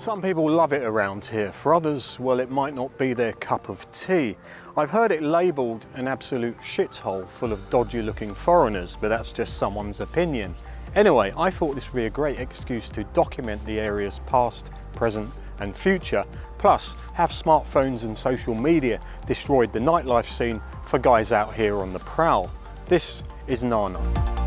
Some people love it around here. For others, well, it might not be their cup of tea. I've heard it labelled an absolute shithole full of dodgy looking foreigners, but that's just someone's opinion. Anyway, I thought this would be a great excuse to document the area's past, present and future, plus have smartphones and social media destroyed the nightlife scene for guys out here on the prowl. This is Nana.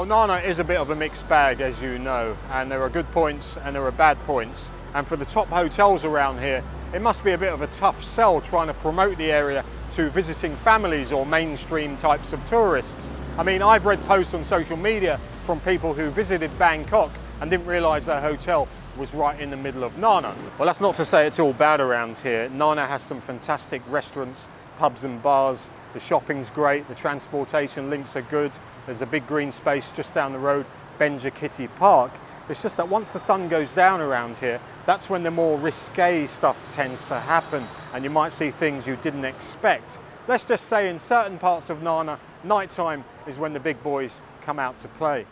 Well, Nana is a bit of a mixed bag, as you know, and there are good points and there are bad points. And for the top hotels around here, it must be a bit of a tough sell trying to promote the area to visiting families or mainstream types of tourists. I mean, I've read posts on social media from people who visited Bangkok and didn't realise their hotel was right in the middle of Nana. Well, that's not to say it's all bad around here. Nana has some fantastic restaurants, pubs and bars. The shopping's great, the transportation links are good. There's a big green space just down the road, Benjakitti Park. It's just that once the sun goes down around here, that's when the more risque stuff tends to happen and you might see things you didn't expect. Let's just say in certain parts of Nana, nighttime is when the big boys come out to play.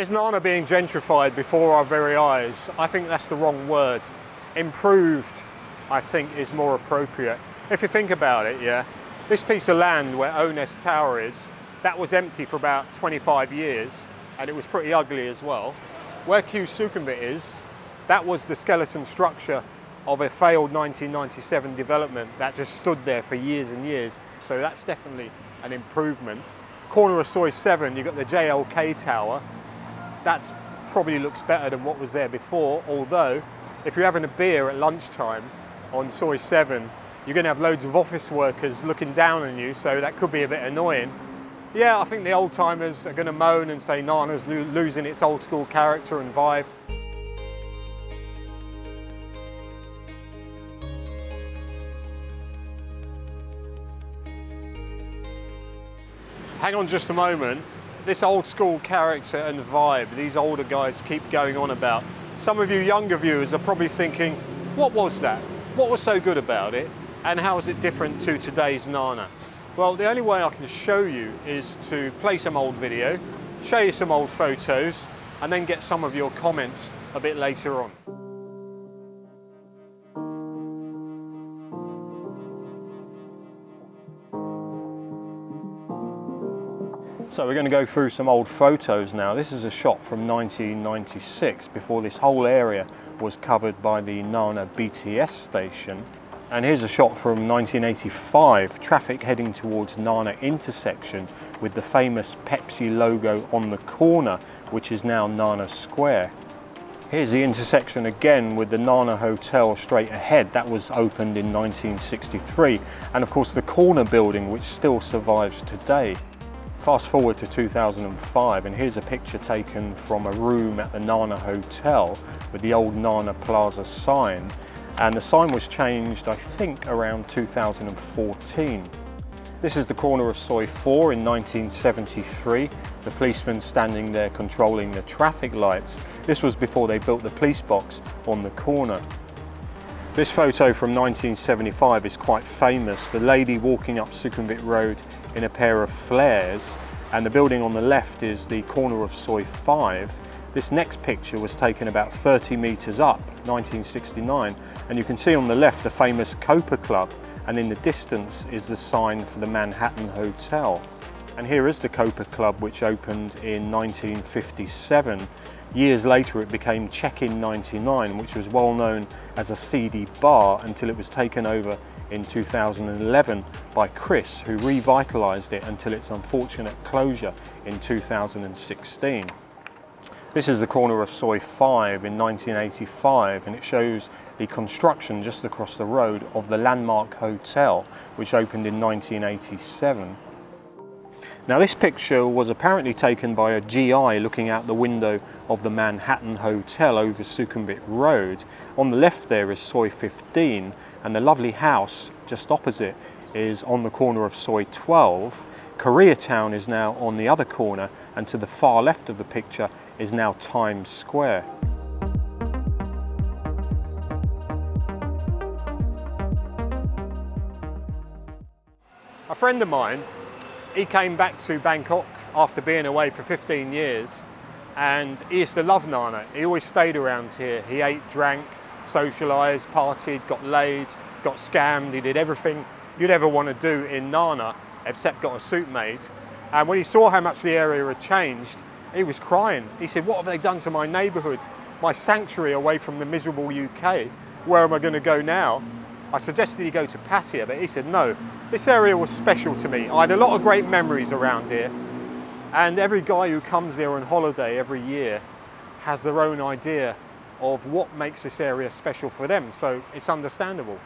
Is Nana being gentrified before our very eyes? I think that's the wrong word. Improved, I think, is more appropriate. If you think about it, yeah, this piece of land where Onest Tower is, that was empty for about 25 years and it was pretty ugly as well. Where Q Sukhumvit is, that was the skeleton structure of a failed 1997 development that just stood there for years and years. So that's definitely an improvement. Corner of Soi 7, you've got the JLK Tower, that probably looks better than what was there before, although if you're having a beer at lunchtime on Soi 7, you're going to have loads of office workers looking down on you, so that could be a bit annoying. Yeah, I think the old timers are going to moan and say Nana's lo losing its old school character and vibe. Hang on just a moment this old school character and vibe these older guys keep going on about. Some of you younger viewers are probably thinking, what was that? What was so good about it? And how is it different to today's Nana? Well, the only way I can show you is to play some old video, show you some old photos, and then get some of your comments a bit later on. So we're going to go through some old photos now. This is a shot from 1996 before this whole area was covered by the Nana BTS station. And here's a shot from 1985, traffic heading towards Nana intersection with the famous Pepsi logo on the corner, which is now Nana Square. Here's the intersection again with the Nana Hotel straight ahead. That was opened in 1963. And of course the corner building, which still survives today. Fast forward to 2005 and here's a picture taken from a room at the Nana Hotel with the old Nana Plaza sign and the sign was changed I think around 2014. This is the corner of Soi 4 in 1973, the policeman standing there controlling the traffic lights. This was before they built the police box on the corner. This photo from 1975 is quite famous. The lady walking up Sukhumvit Road in a pair of flares and the building on the left is the corner of Soi 5. This next picture was taken about 30 metres up, 1969, and you can see on the left the famous Copa Club, and in the distance is the sign for the Manhattan Hotel. And here is the Copa Club, which opened in 1957. Years later, it became Check-In 99, which was well known as a seedy bar until it was taken over in 2011 by Chris, who revitalised it until its unfortunate closure in 2016. This is the corner of Soi 5 in 1985 and it shows the construction just across the road of the Landmark Hotel which opened in 1987. Now this picture was apparently taken by a GI looking out the window of the Manhattan Hotel over Sukhumvit Road. On the left there is Soi 15 and the lovely house just opposite is on the corner of Soi 12 Koreatown is now on the other corner and to the far left of the picture is now Times Square. A friend of mine, he came back to Bangkok after being away for 15 years and he used to love Nana. He always stayed around here. He ate, drank, socialised, partied, got laid, got scammed. He did everything you'd ever want to do in Nana except got a suit made. And when he saw how much the area had changed, he was crying. He said, what have they done to my neighbourhood, my sanctuary away from the miserable UK? Where am I going to go now? I suggested he go to Pattaya, but he said, no, this area was special to me. I had a lot of great memories around here. And every guy who comes here on holiday every year has their own idea of what makes this area special for them. So it's understandable.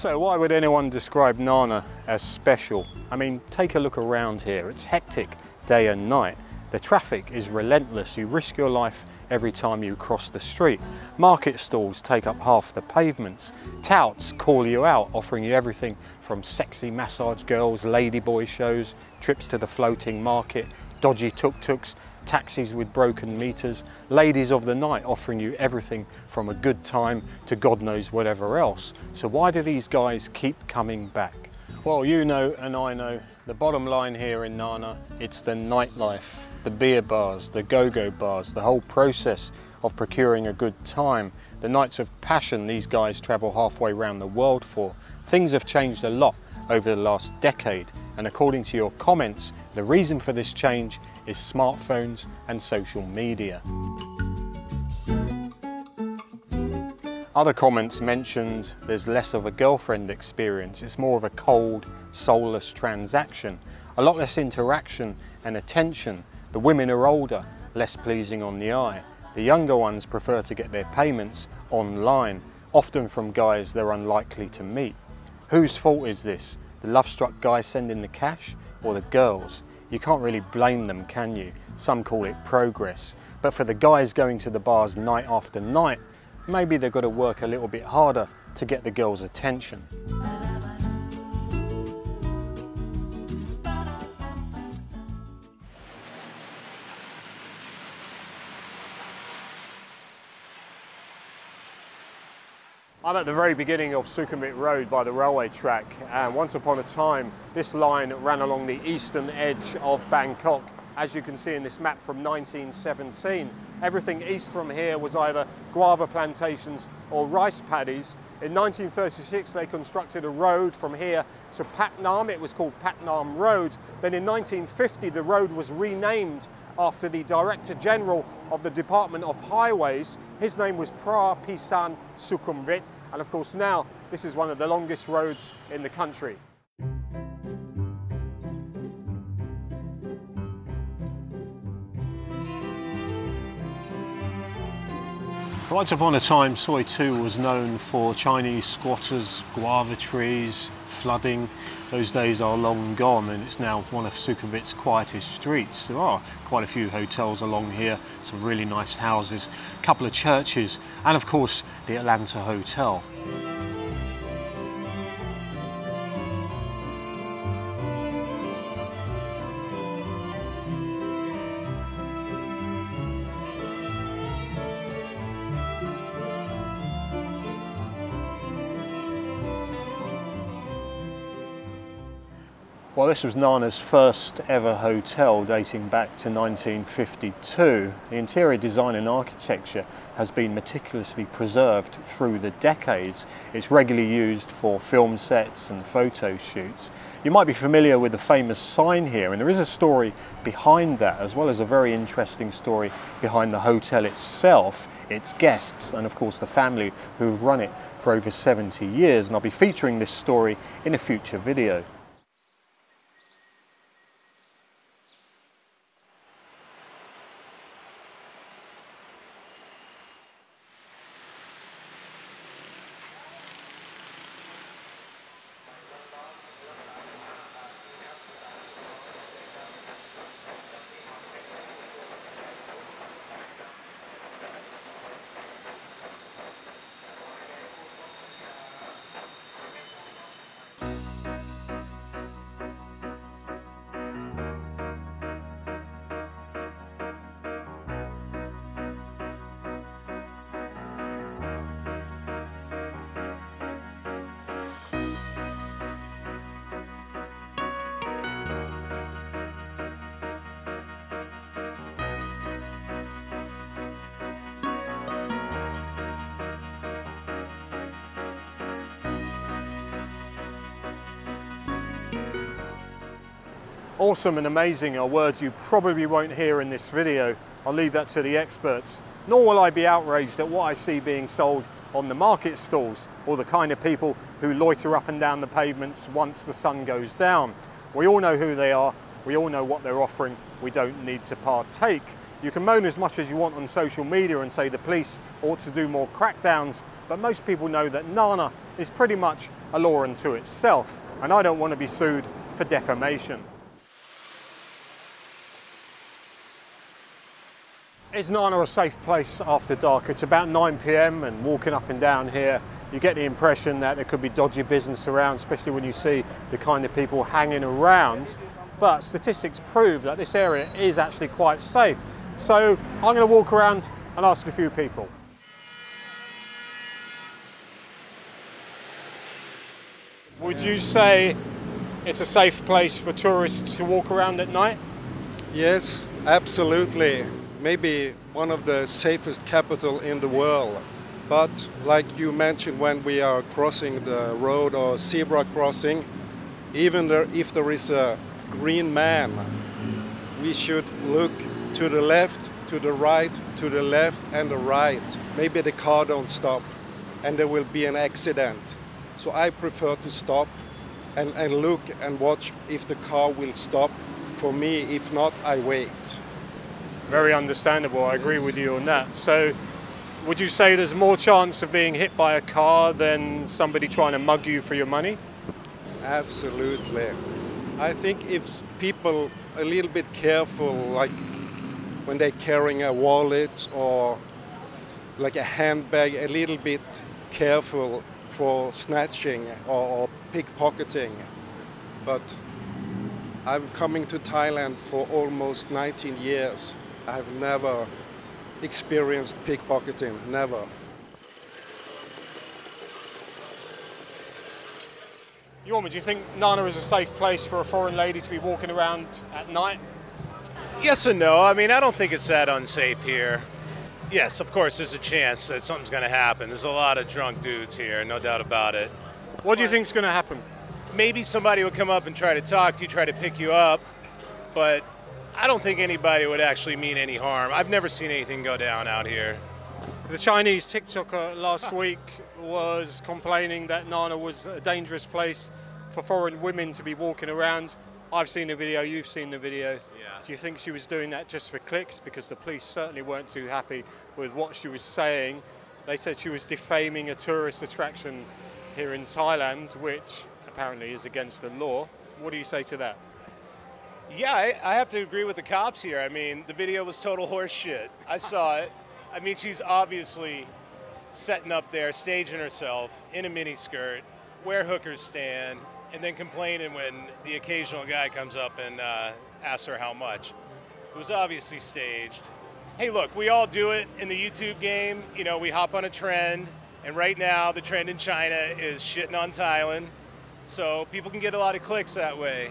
So why would anyone describe Nana as special? I mean, take a look around here. It's hectic day and night. The traffic is relentless. You risk your life every time you cross the street. Market stalls take up half the pavements. Touts call you out, offering you everything from sexy massage girls, ladyboy shows, trips to the floating market, dodgy tuk-tuks, taxis with broken meters, ladies of the night offering you everything from a good time to God knows whatever else. So why do these guys keep coming back? Well, you know and I know the bottom line here in Nana, it's the nightlife, the beer bars, the go-go bars, the whole process of procuring a good time, the nights of passion these guys travel halfway around the world for. Things have changed a lot over the last decade and according to your comments, the reason for this change is smartphones and social media. Other comments mentioned there's less of a girlfriend experience, it's more of a cold, soulless transaction, a lot less interaction and attention. The women are older, less pleasing on the eye. The younger ones prefer to get their payments online, often from guys they're unlikely to meet. Whose fault is this? The love-struck guy sending the cash or the girls? You can't really blame them, can you? Some call it progress. But for the guys going to the bars night after night, maybe they've got to work a little bit harder to get the girls' attention. I'm at the very beginning of Sukhumvit Road by the railway track and once upon a time this line ran along the eastern edge of Bangkok as you can see in this map from 1917. Everything east from here was either guava plantations or rice paddies. In 1936 they constructed a road from here to Paknam, it was called Paknam Road. Then in 1950 the road was renamed after the Director General of the Department of Highways. His name was Pra Pisan Sukhumvit, and of course now this is one of the longest roads in the country. Once upon a time, Soi 2 was known for Chinese squatters, guava trees, flooding. Those days are long gone and it's now one of Sukhumvit's quietest streets. There are quite a few hotels along here, some really nice houses, a couple of churches and of course the Atlanta Hotel. This was Nana's first ever hotel dating back to 1952. The interior design and architecture has been meticulously preserved through the decades. It's regularly used for film sets and photo shoots. You might be familiar with the famous sign here, and there is a story behind that, as well as a very interesting story behind the hotel itself, its guests, and of course the family who've run it for over 70 years. And I'll be featuring this story in a future video. Awesome and amazing are words you probably won't hear in this video. I'll leave that to the experts. Nor will I be outraged at what I see being sold on the market stalls or the kind of people who loiter up and down the pavements once the sun goes down. We all know who they are, we all know what they're offering, we don't need to partake. You can moan as much as you want on social media and say the police ought to do more crackdowns, but most people know that Nana is pretty much a law unto itself, and I don't want to be sued for defamation. Is Nana a safe place after dark? It's about 9 p.m. and walking up and down here, you get the impression that there could be dodgy business around, especially when you see the kind of people hanging around. But statistics prove that this area is actually quite safe. So I'm going to walk around and ask a few people. Would you say it's a safe place for tourists to walk around at night? Yes, absolutely maybe one of the safest capital in the world. But like you mentioned, when we are crossing the road or zebra crossing, even there, if there is a green man, we should look to the left, to the right, to the left and the right. Maybe the car don't stop and there will be an accident. So I prefer to stop and, and look and watch if the car will stop for me. If not, I wait. Very understandable. I agree with you on that. So, would you say there's more chance of being hit by a car than somebody trying to mug you for your money? Absolutely. I think if people a little bit careful, like when they're carrying a wallet or like a handbag, a little bit careful for snatching or, or pickpocketing. But I'm coming to Thailand for almost 19 years. I've never experienced pickpocketing, never. Yorma, do you think Nana is a safe place for a foreign lady to be walking around at night? Yes and no. I mean, I don't think it's that unsafe here. Yes, of course, there's a chance that something's going to happen. There's a lot of drunk dudes here, no doubt about it. What do you think is going to happen? Maybe somebody will come up and try to talk to you, try to pick you up, but I don't think anybody would actually mean any harm. I've never seen anything go down out here. The Chinese TikToker last ah. week was complaining that Nana was a dangerous place for foreign women to be walking around. I've seen the video, you've seen the video. Yeah. Do you think she was doing that just for clicks? Because the police certainly weren't too happy with what she was saying. They said she was defaming a tourist attraction here in Thailand, which apparently is against the law. What do you say to that? Yeah, I, I, have to agree with the cops here. I mean, the video was total horse shit. I saw it. I mean, she's obviously setting up there, staging herself in a miniskirt, where hookers stand, and then complaining when the occasional guy comes up and uh, asks her how much. It was obviously staged. Hey, look, we all do it in the YouTube game. You know, we hop on a trend, and right now the trend in China is shitting on Thailand. So people can get a lot of clicks that way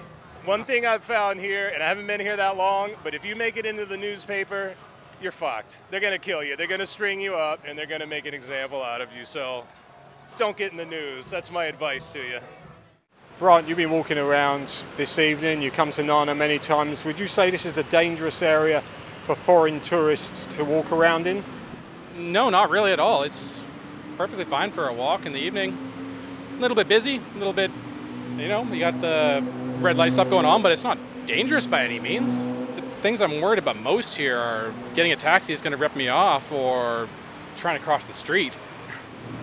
One thing I've found here, and I haven't been here that long, but if you make it into the newspaper, you're fucked. They're gonna kill you. They're gonna string you up, and they're gonna make an example out of you. So don't get in the news. That's my advice to you. Brian, you've been walking around this evening. You come to Nana many times. Would you say this is a dangerous area for foreign tourists to walk around in? No, not really at all. It's perfectly fine for a walk in the evening. A little bit busy, a little bit, you know, you got the red light stuff going on, but it's not dangerous by any means. The things I'm worried about most here are getting a taxi is going to rip me off or trying to cross the street.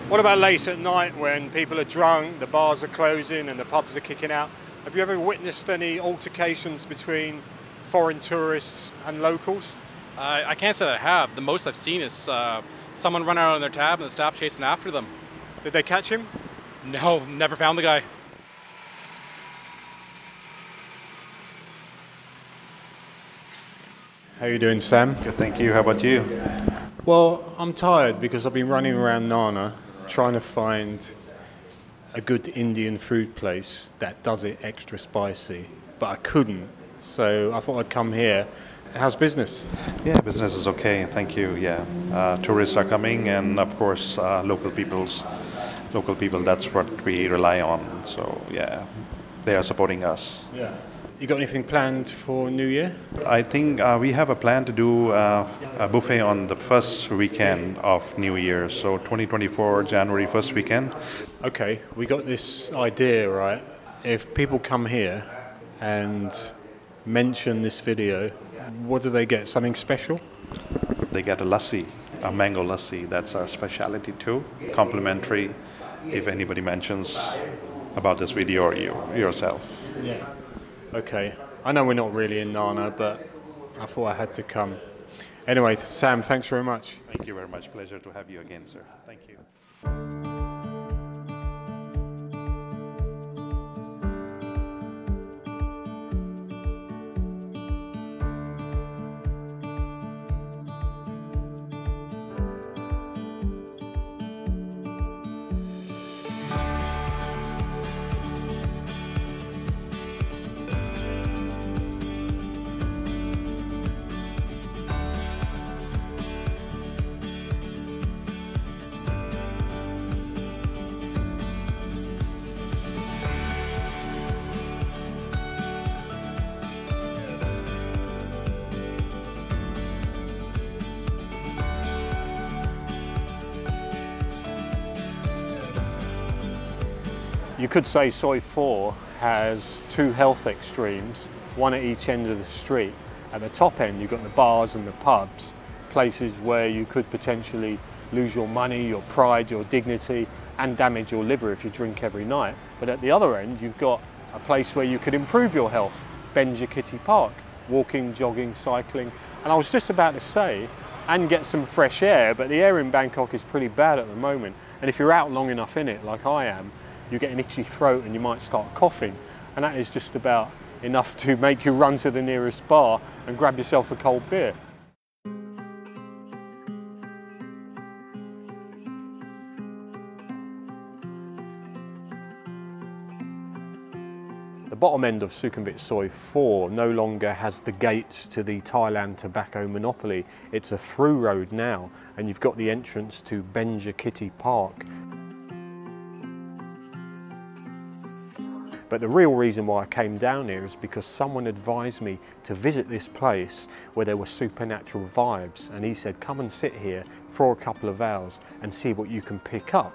What about late at night when people are drunk, the bars are closing and the pubs are kicking out? Have you ever witnessed any altercations between foreign tourists and locals? Uh, I can't say that I have. The most I've seen is uh, someone run out on their tab and the staff chasing after them. Did they catch him? No, never found the guy. How you doing, Sam? Good, thank you. How about you? Well, I'm tired because I've been running around Nana trying to find a good Indian food place that does it extra spicy, but I couldn't. So I thought I'd come here. How's business? Yeah, business is okay. Thank you. Yeah, uh, tourists are coming, and of course, uh, local people's local people. That's what we rely on. So yeah, they are supporting us. Yeah. You got anything planned for New Year? I think uh, we have a plan to do uh, a buffet on the first weekend of New Year. So 2024 January first weekend. Okay, we got this idea, right? If people come here and mention this video, what do they get? Something special? They get a lassi, a mango lassi. That's our specialty too. Complimentary, if anybody mentions about this video or you yourself. Yeah. Okay. I know we're not really in Nana, but I thought I had to come. Anyway, Sam, thanks very much. Thank you very much. Pleasure to have you again, sir. Thank you. You could say Soi 4 has two health extremes, one at each end of the street. At the top end, you've got the bars and the pubs, places where you could potentially lose your money, your pride, your dignity, and damage your liver if you drink every night. But at the other end, you've got a place where you could improve your health, Benjakitti Park, walking, jogging, cycling. And I was just about to say, and get some fresh air, but the air in Bangkok is pretty bad at the moment. And if you're out long enough in it, like I am, you get an itchy throat and you might start coughing. And that is just about enough to make you run to the nearest bar and grab yourself a cold beer. The bottom end of Sukhumvit Soi 4 no longer has the gates to the Thailand tobacco monopoly. It's a through road now and you've got the entrance to Benjakitti Park. But the real reason why I came down here is because someone advised me to visit this place where there were supernatural vibes and he said come and sit here for a couple of hours and see what you can pick up.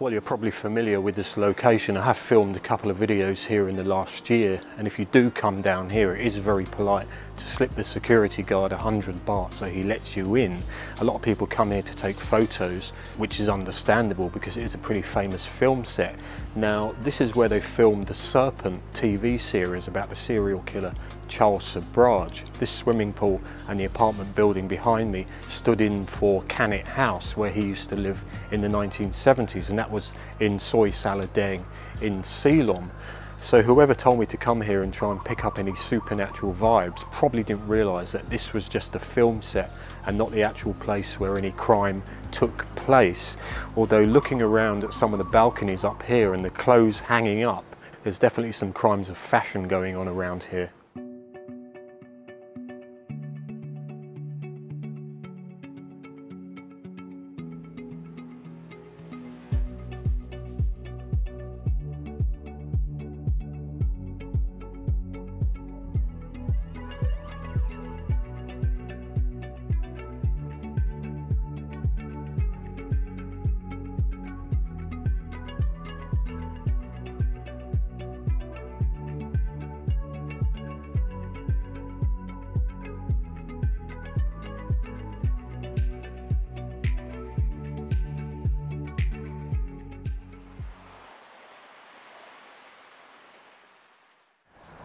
Well, you're probably familiar with this location. I have filmed a couple of videos here in the last year, and if you do come down here, it is very polite to slip the security guard 100 baht so he lets you in. A lot of people come here to take photos, which is understandable because it is a pretty famous film set. Now, this is where they filmed the Serpent TV series about the serial killer Charles Sobhraj. This swimming pool and the apartment building behind me stood in for Kanit House where he used to live in the 1970s and that was in Soi Saladeng in Silom. So whoever told me to come here and try and pick up any supernatural vibes probably didn't realise that this was just a film set and not the actual place where any crime took place. Although looking around at some of the balconies up here and the clothes hanging up, there's definitely some crimes of fashion going on around here.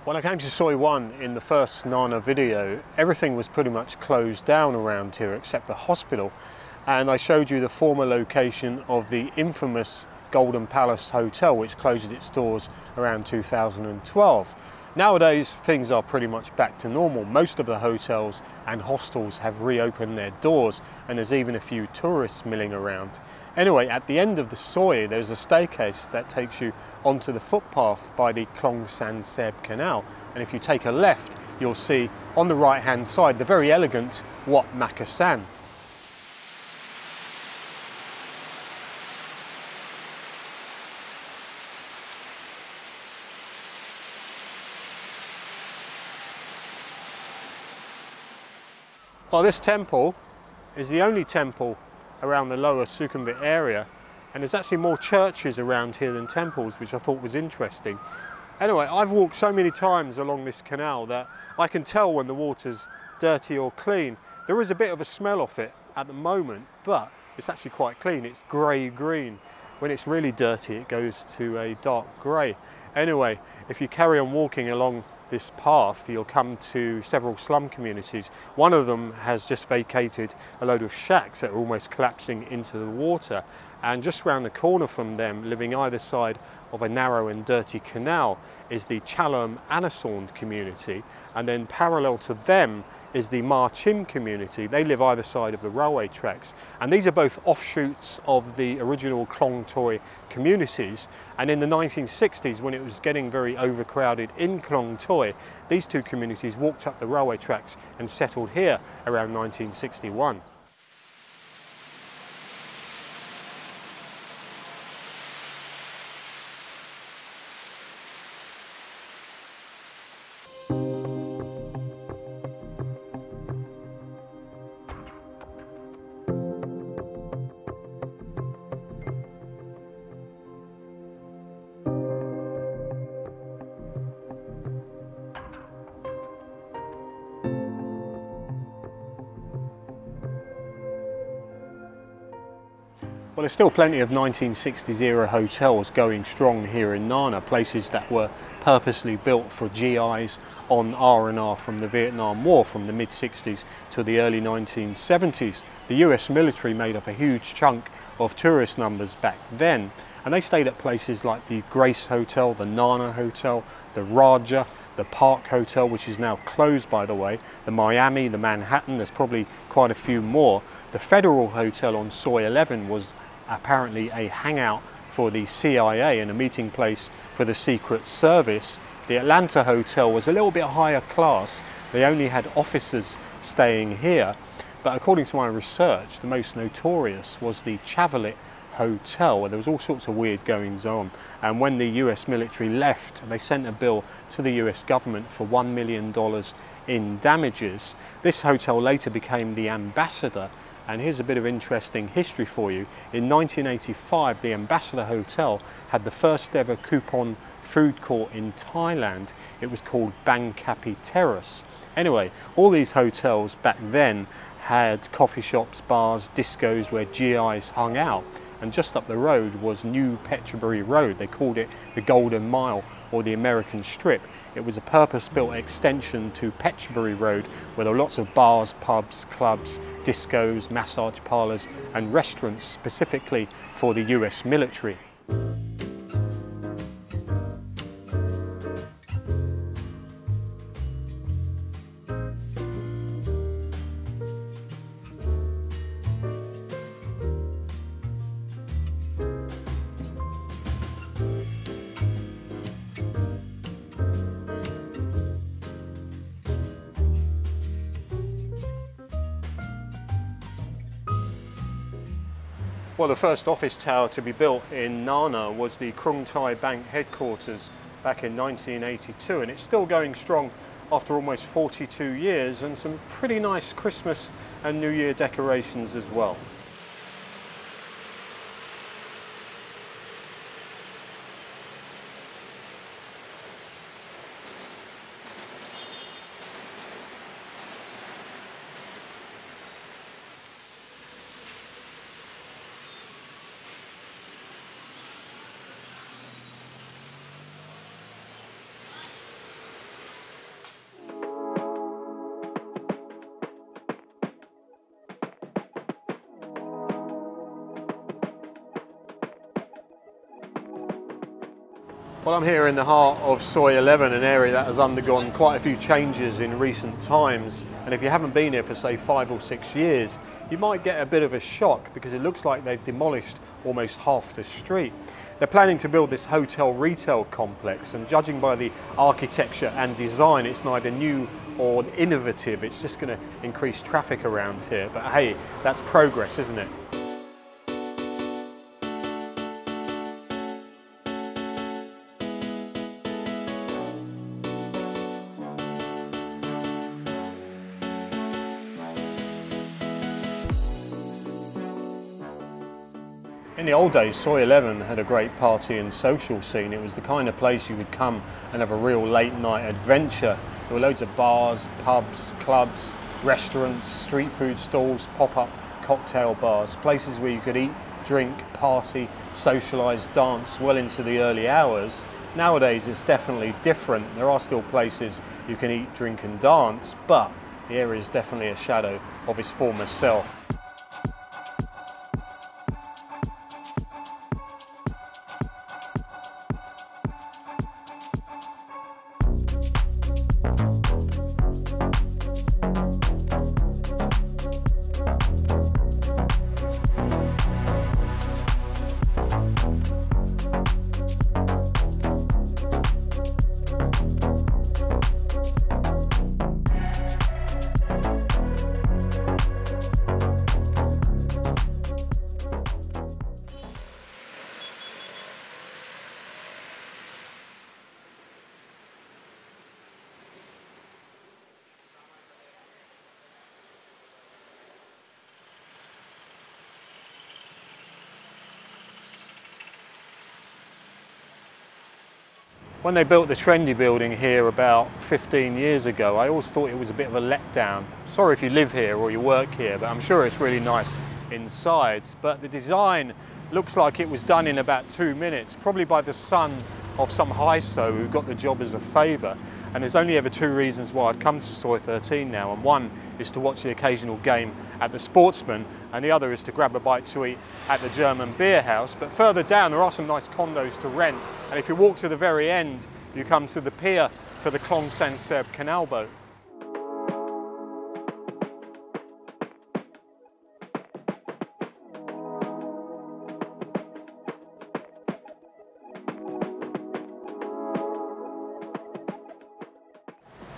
When I came to Soi 1 in the first Nana video, everything was pretty much closed down around here except the hospital. And I showed you the former location of the infamous Golden Palace Hotel, which closed its doors around 2012. Nowadays, things are pretty much back to normal. Most of the hotels and hostels have reopened their doors, and there's even a few tourists milling around. Anyway, at the end of the Soi, there's a staircase that takes you onto the footpath by the Klong San Seb Canal. And if you take a left, you'll see on the right hand side the very elegant Wat Makassan. Well, this temple is the only temple around the lower Sukhumvit area and there's actually more churches around here than temples which I thought was interesting. Anyway, I've walked so many times along this canal that I can tell when the water's dirty or clean. There is a bit of a smell off it at the moment, but it's actually quite clean. It's grey green. When it's really dirty, it goes to a dark grey. Anyway, if you carry on walking along this path, you'll come to several slum communities. One of them has just vacated a load of shacks that are almost collapsing into the water. And just round the corner from them, living either side of a narrow and dirty canal, is the Chalom Anasond community. And then parallel to them is the Ma Chim community. They live either side of the railway tracks. And these are both offshoots of the original Klong Toi communities. And in the 1960s, when it was getting very overcrowded in Klong Toi, these two communities walked up the railway tracks and settled here around 1961. Well, there's still plenty of 1960s era hotels going strong here in Nana, places that were purposely built for GIs on R&R from the Vietnam War from the mid-60s to the early 1970s. The US military made up a huge chunk of tourist numbers back then and they stayed at places like the Grace Hotel, the Nana Hotel, the Raja, the Park Hotel, which is now closed by the way, the Miami, the Manhattan, there's probably quite a few more. The Federal Hotel on Soi 11 was apparently a hangout for the CIA and a meeting place for the Secret Service. The Atlanta Hotel was a little bit higher class. They only had officers staying here. But according to my research, the most notorious was the Chavalit Hotel, where there was all sorts of weird goings on. And when the US military left, they sent a bill to the US government for $1 million in damages. This hotel later became the Ambassador and here's a bit of interesting history for you. In 1985, the Ambassador Hotel had the first ever coupon food court in Thailand. It was called Bang Kapi Terrace. Anyway, all these hotels back then had coffee shops, bars, discos where GIs hung out. And just up the road was New Phetchaburi Road. They called it the Golden Mile or the American Strip. It was a purpose-built extension to Phetchaburi Road where there were lots of bars, pubs, clubs, discos, massage parlours and restaurants specifically for the US military. Well, the first office tower to be built in Nana was the Krung Thai Bank headquarters back in 1982, and it's still going strong after almost 42 years, and some pretty nice Christmas and New Year decorations as well. Well, I'm here in the heart of Soi 11, an area that has undergone quite a few changes in recent times. And if you haven't been here for, say, five or six years, you might get a bit of a shock because it looks like they've demolished almost half the street. They're planning to build this hotel retail complex, and judging by the architecture and design, it's neither new or innovative. It's just going to increase traffic around here. But hey, that's progress, isn't it? In the old days, Soi 11 had a great party and social scene. It was the kind of place you would come and have a real late night adventure. There were loads of bars, pubs, clubs, restaurants, street food stalls, pop-up cocktail bars, places where you could eat, drink, party, socialise, dance well into the early hours. Nowadays it's definitely different. There are still places you can eat, drink and dance, but the area is definitely a shadow of its former self. When they built the trendy building here about 15 years ago, I always thought it was a bit of a letdown. Sorry if you live here or you work here, but I'm sure it's really nice inside. But the design looks like it was done in about two minutes, probably by the son of some hyso who got the job as a favour. And there's only ever two reasons why I'd come to Soi 13 now, and one is to watch the occasional game at the Sportsman, and the other is to grab a bite to eat at the German beer house. But further down, there are some nice condos to rent, and if you walk to the very end, you come to the pier for the Klong San Seb canal boat.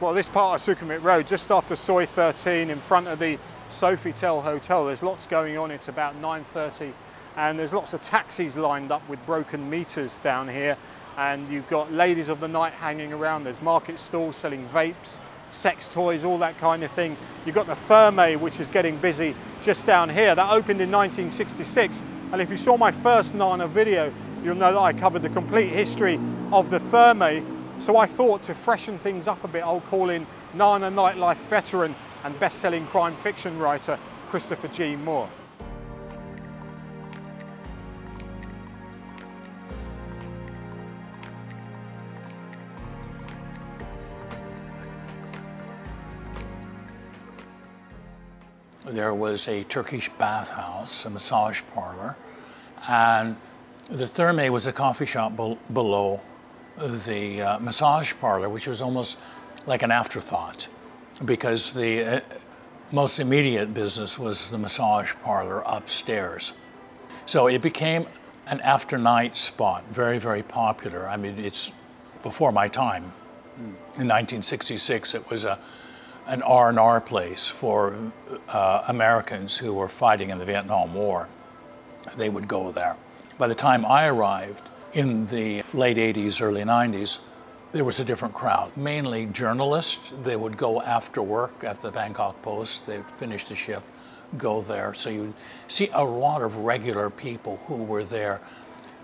Well, this part of Sukhumvit Road, just after Soi 13, in front of the Sofitel Hotel, there's lots going on. It's about 9.30 and there's lots of taxis lined up with broken meters down here and you've got ladies of the night hanging around. There's market stalls selling vapes, sex toys, all that kind of thing. You've got the Thermae, which is getting busy just down here. That opened in 1966. And if you saw my first Nana video, you'll know that I covered the complete history of the Thermae. So I thought to freshen things up a bit, I'll call in Nana nightlife veteran and best-selling crime fiction writer, Christopher G. Moore. there was a Turkish bathhouse, a massage parlor, and the Thermae was a coffee shop be below the uh, massage parlor, which was almost like an afterthought because the uh, most immediate business was the massage parlor upstairs. So it became an after night spot, very, very popular. I mean, it's before my time. In 1966, it was a an R&R place for uh, Americans who were fighting in the Vietnam War. they would go there. By the time I arrived in the late 80s, early 90s, there was a different crowd, mainly journalists. They would go after work, after the Bangkok Post, they'd finish the shift, go there. So you'd see a lot of regular people who were there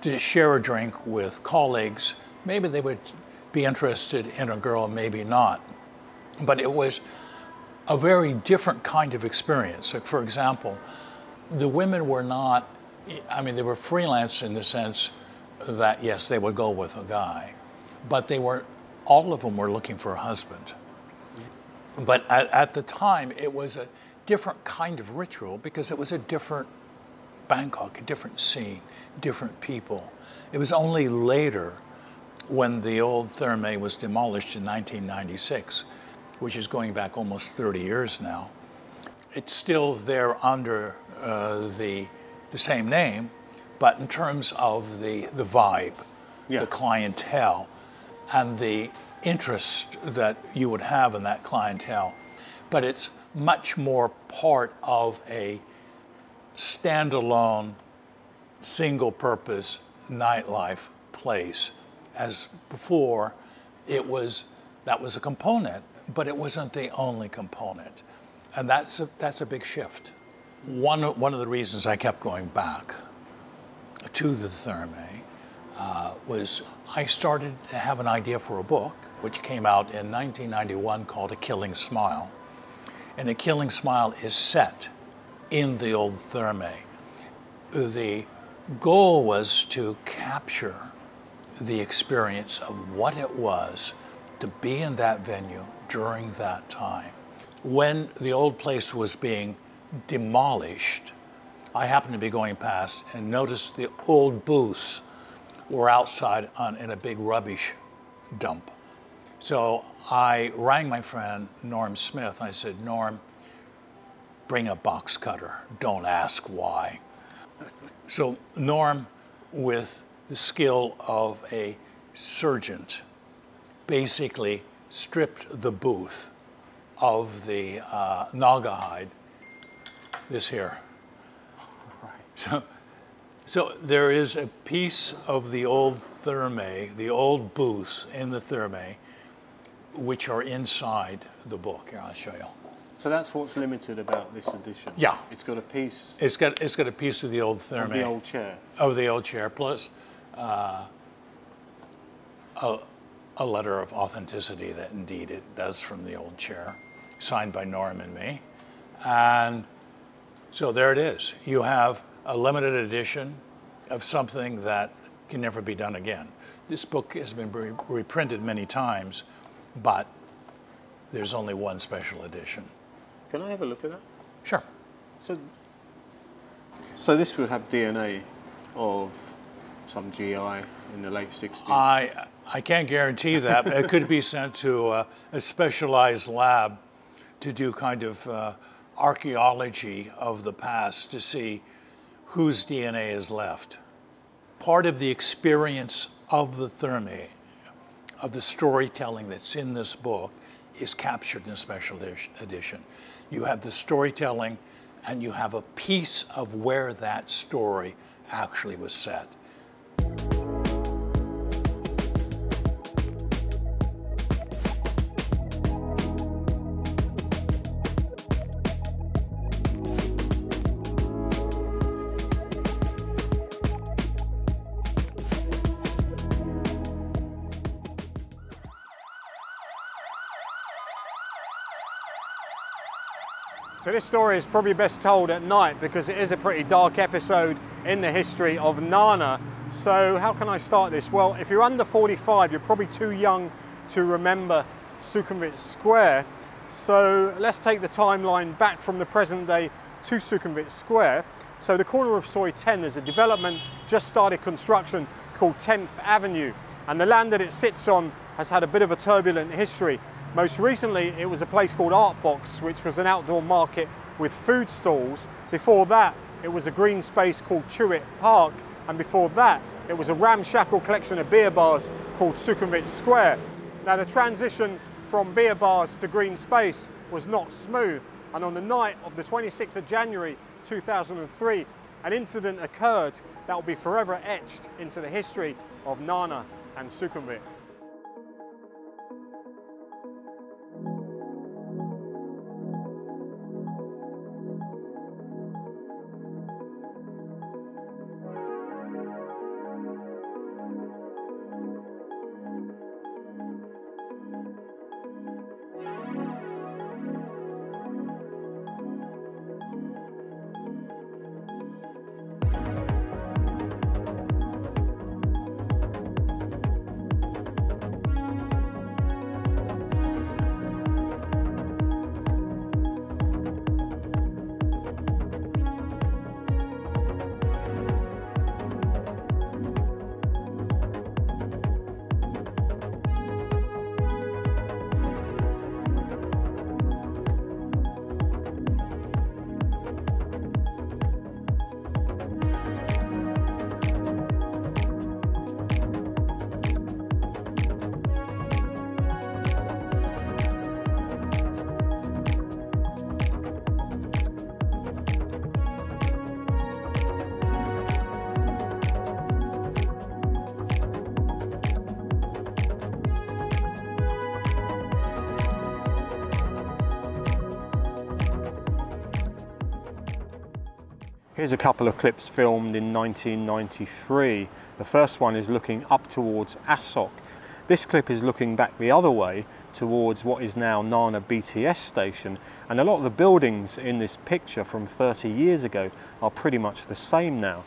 to share a drink with colleagues. Maybe they would be interested in a girl, maybe not. But it was a very different kind of experience. Like for example, the women were not, I mean, they were freelance in the sense that, yes, they would go with a guy, but they were, all of them were looking for a husband. But at, at the time, it was a different kind of ritual because it was a different Bangkok, a different scene, different people. It was only later when the old Thermae was demolished in 1996, which is going back almost 30 years now. It's still there under uh, the, the same name, but in terms of the, the vibe, Yeah. the clientele, and the interest that you would have in that clientele. But it's much more part of a standalone, single purpose nightlife place. As before, it was that was a component, but it wasn't the only component. And that's a, that's a big shift. One, one of the reasons I kept going back to the Thermae uh, was I started to have an idea for a book, which came out in 1991 called A Killing Smile. And A Killing Smile is set in the old Thermae. The goal was to capture the experience of what it was to be in that venue during that time. When the old place was being demolished, I happened to be going past and noticed the old booths were outside on, in a big rubbish dump. So I rang my friend Norm Smith. I said, Norm, bring a box cutter. Don't ask why. So Norm, with the skill of a surgeon, basically stripped the booth of the uh, Naugahyde, this here. So, so there is a piece of the old Thermae, the old booths in the Thermae, which are inside the book. Here, I'll show you. So that's what's limited about this edition. Yeah. It's got a piece It's got, it's got a piece of the old Thermae. of the old chair. of the old chair, plus uh, a, a letter of authenticity that indeed it does from the old chair, signed by Norm and me. And so there it is. You have a limited edition of something that can never be done again. This book has been re- reprinted many times, but there's only one special edition. Can I have a look at that? Sure. So, so this would have DNA of some GI in the late 60s. I, I can't guarantee that. but it could be sent to a, a specialized lab to do kind of uh, archaeology of the past to see whose DNA is left. Part of the experience of the Thermae, of the storytelling that's in this book, is captured in a special edition. You have the storytelling and you have a piece of where that story actually was set. So this story is probably best told at night because it is a pretty dark episode in the history of Nana. So how can I start this? Well, if you're under 45, you're probably too young to remember Sukhumvit Square. So let's take the timeline back from the present day to Sukhumvit Square. So the corner of Soi 10, there's a development just started construction called 10th Avenue. And the land that it sits on has had a bit of a turbulent history. Most recently, it was a place called Art Box, which was an outdoor market with food stalls. Before that, it was a green space called Chuvit Park. And before that, it was a ramshackle collection of beer bars called Sukhumvit Square. Now, the transition from beer bars to green space was not smooth. And on the night of the 26th of January 2003, an incident occurred that will be forever etched into the history of Nana and Sukhumvit. Here's a couple of clips filmed in 1993. The first one is looking up towards Asok. This clip is looking back the other way towards what is now Nana BTS station and a lot of the buildings in this picture from 30 years ago are pretty much the same now.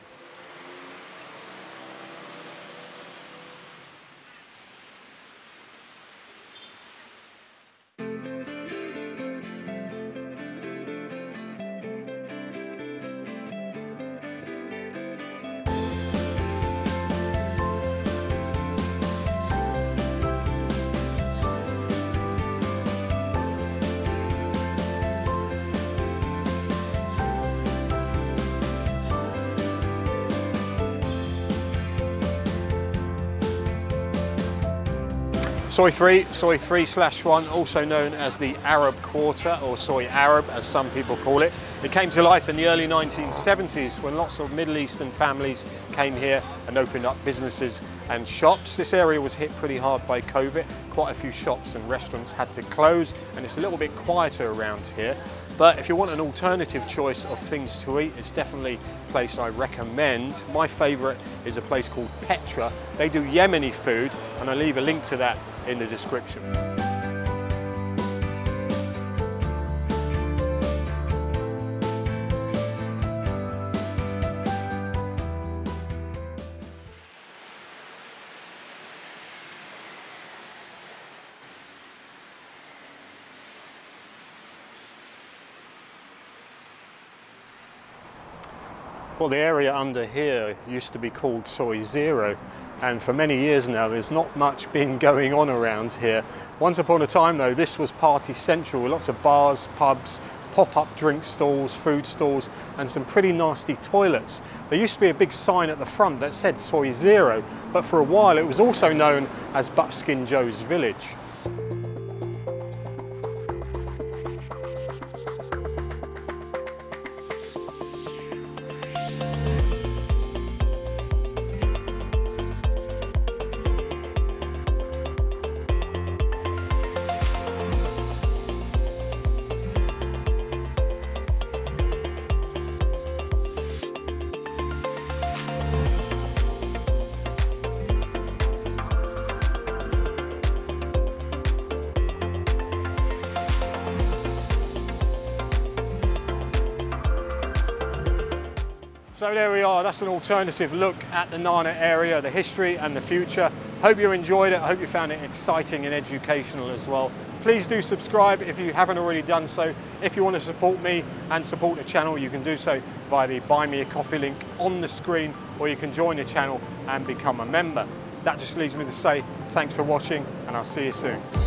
Soi 3, Soi 3 slash 1, also known as the Arab Quarter or Soi Arab as some people call it. It came to life in the early 1970s when lots of Middle Eastern families came here and opened up businesses and shops. This area was hit pretty hard by COVID. Quite a few shops and restaurants had to close and it's a little bit quieter around here. But if you want an alternative choice of things to eat, it's definitely a place I recommend. My favorite is a place called Petra. They do Yemeni food and I'll leave a link to that in the description. Well, the area under here used to be called Soi Zero, and for many years now there's not much been going on around here. Once upon a time though, this was party central with lots of bars, pubs, pop-up drink stalls, food stalls, and some pretty nasty toilets. There used to be a big sign at the front that said Soi Zero, but for a while it was also known as Buckskin Joe's Village. So there we are, that's an alternative look at the Nana area, the history and the future. Hope you enjoyed it, I hope you found it exciting and educational as well. Please do subscribe if you haven't already done so. If you want to support me and support the channel, you can do so via the Buy Me a Coffee link on the screen, or you can join the channel and become a member. That just leaves me to say thanks for watching and I'll see you soon.